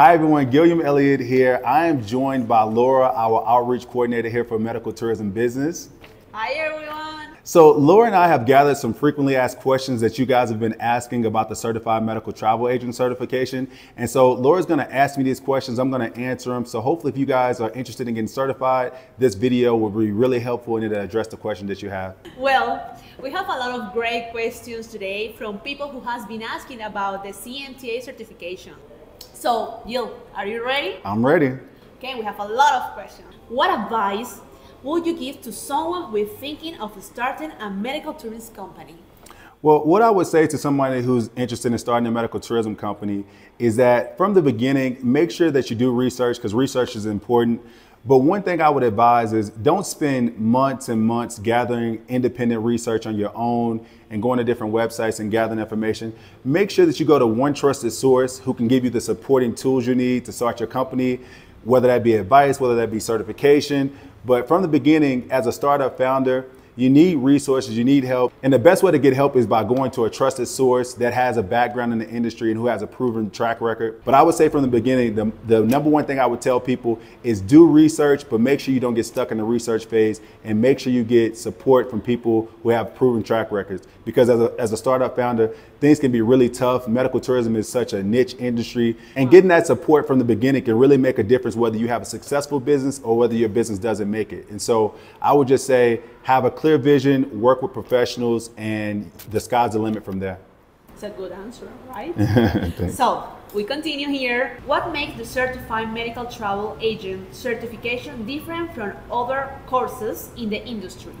Hi everyone, Gilliam Elliott here. I am joined by Laura, our outreach coordinator here for Medical Tourism Business. Hi everyone. So Laura and I have gathered some frequently asked questions that you guys have been asking about the Certified Medical Travel Agent certification. And so Laura's gonna ask me these questions, I'm gonna answer them. So hopefully if you guys are interested in getting certified, this video will be really helpful and it'll address the question that you have. Well, we have a lot of great questions today from people who has been asking about the CMTA certification. So, Gil, are you ready? I'm ready. Okay, we have a lot of questions. What advice would you give to someone who is thinking of starting a medical tourism company? Well, what I would say to somebody who's interested in starting a medical tourism company is that from the beginning, make sure that you do research because research is important. But one thing I would advise is don't spend months and months gathering independent research on your own and going to different websites and gathering information. Make sure that you go to one trusted source who can give you the supporting tools you need to start your company, whether that be advice, whether that be certification. But from the beginning, as a startup founder, you need resources, you need help. And the best way to get help is by going to a trusted source that has a background in the industry and who has a proven track record. But I would say from the beginning, the, the number one thing I would tell people is do research, but make sure you don't get stuck in the research phase and make sure you get support from people who have proven track records. Because as a, as a startup founder, things can be really tough. Medical tourism is such a niche industry. And getting that support from the beginning can really make a difference whether you have a successful business or whether your business doesn't make it. And so I would just say, have a clear vision, work with professionals, and the sky's the limit from there. It's a good answer, right? so we continue here. What makes the Certified Medical Travel Agent certification different from other courses in the industry?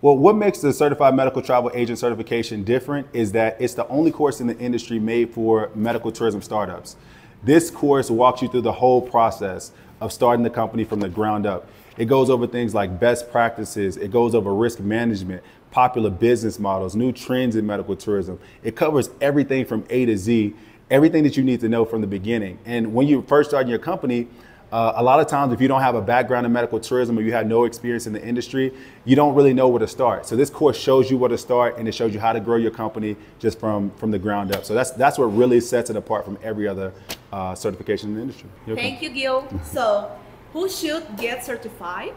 Well, what makes the Certified Medical Travel Agent certification different is that it's the only course in the industry made for medical tourism startups. This course walks you through the whole process of starting the company from the ground up. It goes over things like best practices, it goes over risk management, popular business models, new trends in medical tourism. It covers everything from A to Z, everything that you need to know from the beginning. And when you first start your company, uh, a lot of times, if you don't have a background in medical tourism or you have no experience in the industry, you don't really know where to start. So this course shows you where to start and it shows you how to grow your company just from from the ground up. So that's that's what really sets it apart from every other uh, certification in the industry. You're Thank okay. you, Gil. so who should get certified?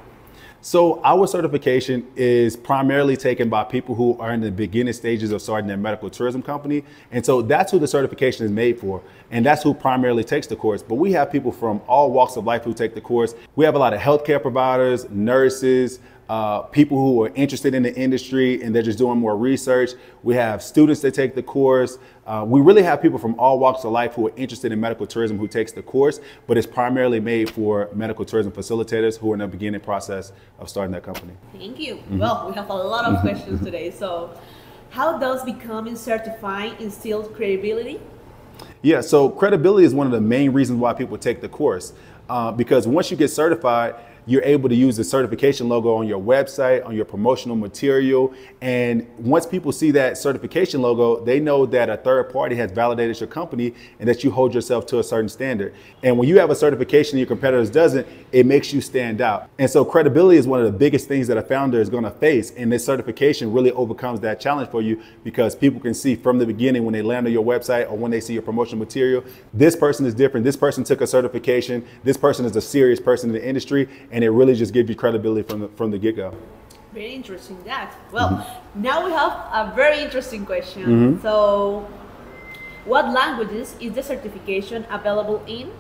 So our certification is primarily taken by people who are in the beginning stages of starting their medical tourism company. And so that's who the certification is made for. And that's who primarily takes the course. But we have people from all walks of life who take the course. We have a lot of healthcare providers, nurses, uh, people who are interested in the industry and they're just doing more research. We have students that take the course. Uh, we really have people from all walks of life who are interested in medical tourism who takes the course, but it's primarily made for medical tourism facilitators who are in the beginning process of starting their company. Thank you. Mm-hmm. Well, we have a lot of questions today. So, how does becoming certified instill credibility? Yeah, so credibility is one of the main reasons why people take the course. Uh, because once you get certified, you're able to use the certification logo on your website, on your promotional material. And once people see that certification logo, they know that a third party has validated your company and that you hold yourself to a certain standard. And when you have a certification and your competitors doesn't, it makes you stand out. And so credibility is one of the biggest things that a founder is going to face. And this certification really overcomes that challenge for you because people can see from the beginning when they land on your website or when they see your promotional material, this person is different. This person took a certification. This person is a serious person in the industry and it really just gives you credibility from the, from the get-go. Very interesting that. Well, mm-hmm. now we have a very interesting question. Mm-hmm. So, what languages is the certification available in?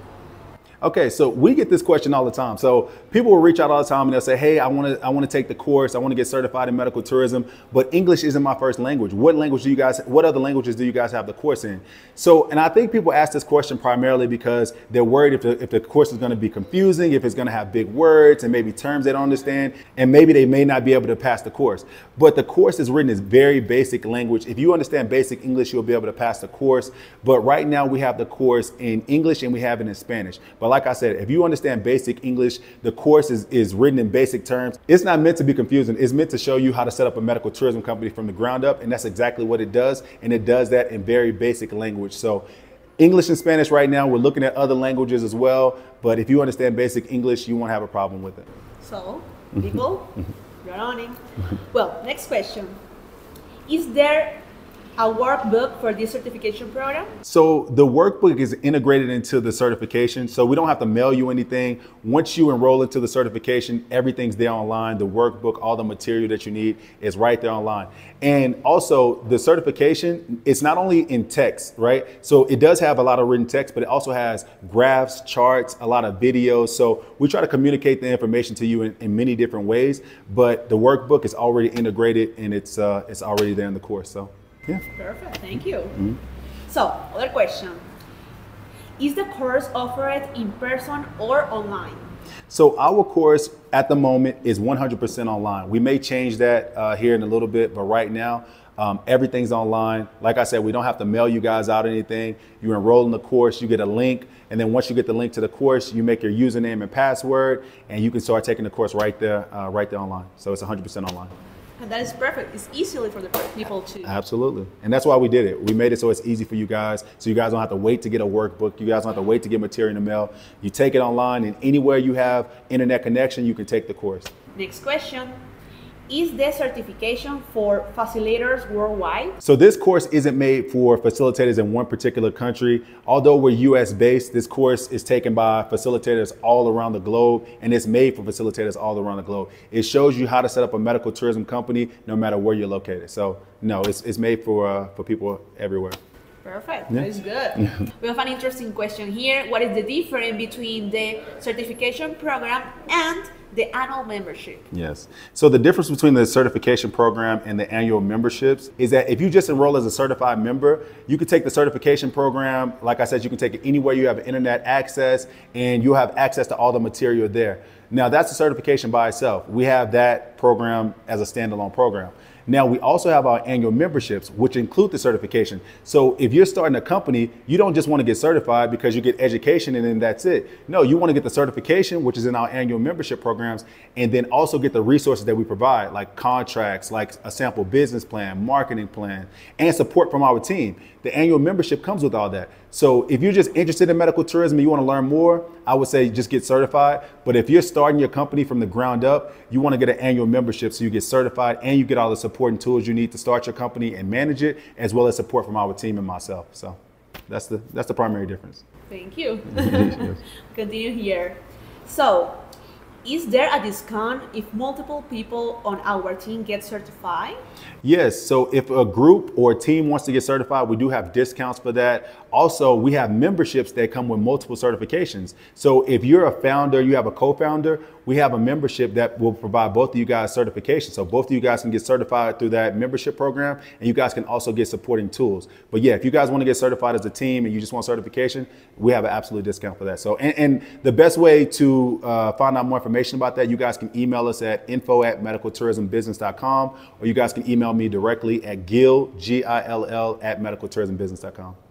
Okay, so we get this question all the time. So people will reach out all the time and they'll say, "Hey, I want to I want to take the course. I want to get certified in medical tourism, but English isn't my first language. What language do you guys what other languages do you guys have the course in?" So, and I think people ask this question primarily because they're worried if the, if the course is going to be confusing, if it's going to have big words and maybe terms they don't understand, and maybe they may not be able to pass the course. But the course is written in very basic language. If you understand basic English, you'll be able to pass the course. But right now we have the course in English and we have it in Spanish. But but like I said, if you understand basic English, the course is, is written in basic terms. It's not meant to be confusing. It's meant to show you how to set up a medical tourism company from the ground up. And that's exactly what it does. And it does that in very basic language. So English and Spanish right now, we're looking at other languages as well. But if you understand basic English, you won't have a problem with it. So, people, you're on it. Well, next question. Is there a workbook for this certification program? So the workbook is integrated into the certification, so we don't have to mail you anything. Once you enroll into the certification, everything's there online. The workbook, all the material that you need is right there online. And also the certification, it's not only in text, right? So it does have a lot of written text, but it also has graphs, charts, a lot of videos. So we try to communicate the information to you in, in many different ways, but the workbook is already integrated and it's uh, it's already there in the course. So. Yeah. Perfect. Thank you. Mm-hmm. So, other question. Is the course offered in person or online? So our course at the moment is 100% online. We may change that uh, here in a little bit, but right now um, everything's online. Like I said, we don't have to mail you guys out anything. You enroll in the course, you get a link, and then once you get the link to the course, you make your username and password, and you can start taking the course right there, uh, right there online. So it's 100% online. And that is perfect. It's easily for the people to. Absolutely. And that's why we did it. We made it so it's easy for you guys. So you guys don't have to wait to get a workbook. You guys don't have to wait to get material in the mail. You take it online, and anywhere you have internet connection, you can take the course. Next question. Is the certification for facilitators worldwide? So this course isn't made for facilitators in one particular country. Although we're US based, this course is taken by facilitators all around the globe and it's made for facilitators all around the globe. It shows you how to set up a medical tourism company no matter where you're located. So no, it's, it's made for, uh, for people everywhere. Perfect. Yeah. That is good. we have an interesting question here. What is the difference between the certification program and the annual membership. Yes. So the difference between the certification program and the annual memberships is that if you just enroll as a certified member, you can take the certification program. Like I said, you can take it anywhere you have internet access and you'll have access to all the material there. Now that's a certification by itself. We have that program as a standalone program. Now we also have our annual memberships, which include the certification. So if you're starting a company, you don't just want to get certified because you get education and then that's it. No, you want to get the certification, which is in our annual membership programs, and then also get the resources that we provide, like contracts, like a sample business plan, marketing plan, and support from our team. The annual membership comes with all that. So if you're just interested in medical tourism and you want to learn more, I would say just get certified. But if you're starting your company from the ground up, you want to get an annual membership so you get certified and you get all the support and tools you need to start your company and manage it, as well as support from our team and myself. So that's the that's the primary difference. Thank you. Continue here. So is there a discount if multiple people on our team get certified? Yes. So if a group or a team wants to get certified, we do have discounts for that. Also, we have memberships that come with multiple certifications. So if you're a founder, you have a co-founder, we have a membership that will provide both of you guys certification. So both of you guys can get certified through that membership program and you guys can also get supporting tools. But yeah, if you guys want to get certified as a team and you just want certification, we have an absolute discount for that. So, and, and the best way to uh, find out more information about that, you guys can email us at info at medicaltourismbusiness.com or you guys can email me directly at gill, G-I-L-L at medicaltourismbusiness.com.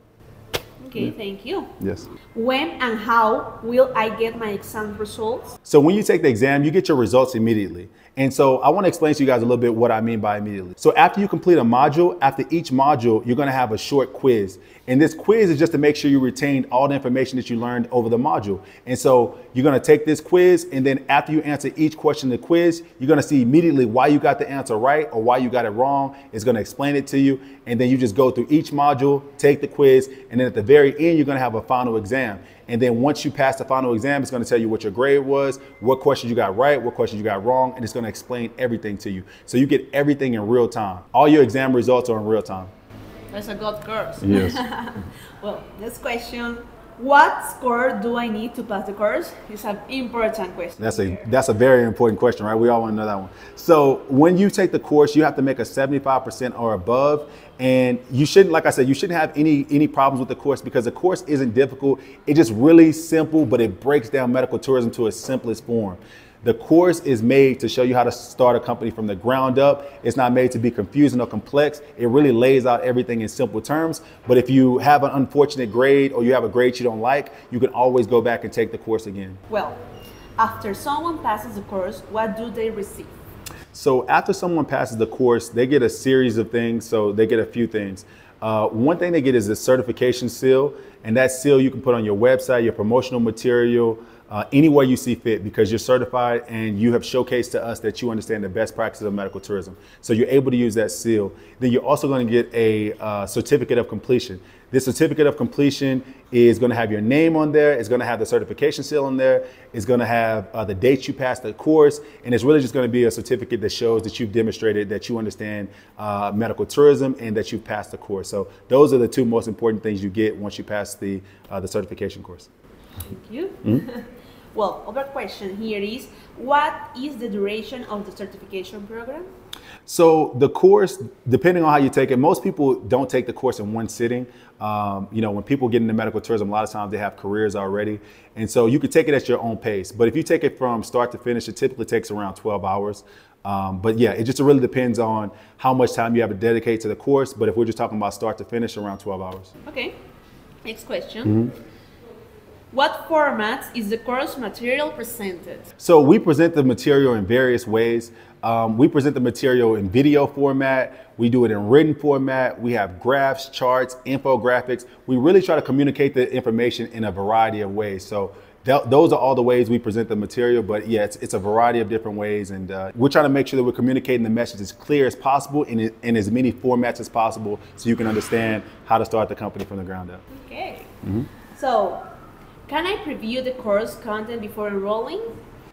Okay, thank you. Yes. When and how will I get my exam results? So when you take the exam, you get your results immediately. And so I want to explain to you guys a little bit what I mean by immediately. So after you complete a module, after each module, you're going to have a short quiz. And this quiz is just to make sure you retained all the information that you learned over the module. And so you're going to take this quiz, and then after you answer each question in the quiz, you're going to see immediately why you got the answer right or why you got it wrong. It's going to explain it to you. And then you just go through each module, take the quiz, and then at the very end, you're going to have a final exam. And then once you pass the final exam, it's going to tell you what your grade was, what questions you got right, what questions you got wrong, and it's going to explain everything to you. So you get everything in real time. All your exam results are in real time. That's a good course. Yes. well, this question. What score do I need to pass the course? It's an important question. That's a that's a very important question, right? We all want to know that one. So when you take the course, you have to make a 75% or above. And you shouldn't, like I said, you shouldn't have any any problems with the course because the course isn't difficult. It's just really simple, but it breaks down medical tourism to its simplest form. The course is made to show you how to start a company from the ground up. It's not made to be confusing or complex. It really lays out everything in simple terms. But if you have an unfortunate grade or you have a grade you don't like, you can always go back and take the course again. Well, after someone passes the course, what do they receive? So after someone passes the course, they get a series of things. So they get a few things. Uh, one thing they get is a certification seal, And that seal you can put on your website, your promotional material, uh, anywhere you see fit because you're certified and you have showcased to us that you understand the best practices of medical tourism. So you're able to use that seal. Then you're also going to get a uh, certificate of completion. This certificate of completion is going to have your name on there. It's going to have the certification seal on there. It's going to have uh, the dates you passed the course, and it's really just going to be a certificate that shows that you've demonstrated that you understand uh, medical tourism and that you've passed the course. So those are the two most important things you get once you pass the uh, the certification course. Thank you. Mm-hmm. well, other question here is, what is the duration of the certification program? So the course, depending on how you take it, most people don't take the course in one sitting. Um, you know, when people get into medical tourism, a lot of times they have careers already. And so you can take it at your own pace. But if you take it from start to finish, it typically takes around 12 hours. Um, but yeah, it just really depends on how much time you have to dedicate to the course. But if we're just talking about start to finish, around 12 hours. Okay. Next question. Mm-hmm. What formats is the course material presented? So we present the material in various ways. Um, we present the material in video format. We do it in written format. We have graphs, charts, infographics. We really try to communicate the information in a variety of ways. So th- those are all the ways we present the material. But yeah, it's, it's a variety of different ways. And uh, we're trying to make sure that we're communicating the message as clear as possible in, in as many formats as possible so you can understand how to start the company from the ground up. Okay. Mm-hmm. So can I preview the course content before enrolling?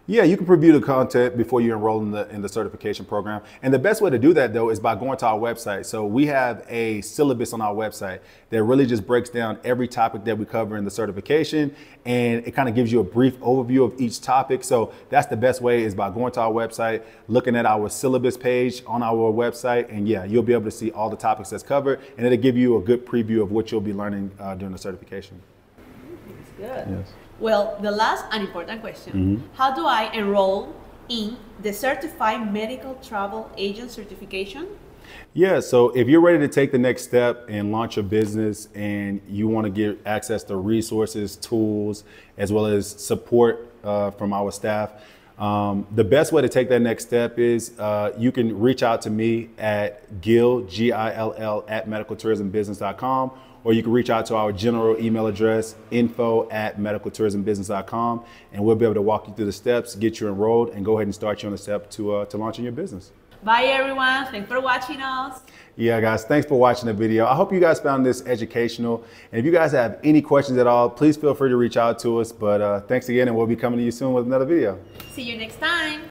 Yeah, you can preview the content before you enroll in the in the certification program. And the best way to do that though is by going to our website. So we have a syllabus on our website that really just breaks down every topic that we cover in the certification and it kind of gives you a brief overview of each topic. So that's the best way is by going to our website, looking at our syllabus page on our website, and yeah, you'll be able to see all the topics that's covered, and it'll give you a good preview of what you'll be learning uh, during the certification. Good. Yes. Well, the last and important question mm-hmm. How do I enroll in the Certified Medical Travel Agent certification? Yeah, so if you're ready to take the next step and launch a business and you want to get access to resources, tools, as well as support uh, from our staff, um, the best way to take that next step is uh, you can reach out to me at Gill, G I L L, at medicaltourismbusiness.com or you can reach out to our general email address, info at medicaltourismbusiness.com, and we'll be able to walk you through the steps, get you enrolled, and go ahead and start you on the step to, uh, to launching your business. Bye, everyone. Thanks for watching us. Yeah, guys, thanks for watching the video. I hope you guys found this educational. And if you guys have any questions at all, please feel free to reach out to us. But uh, thanks again, and we'll be coming to you soon with another video. See you next time.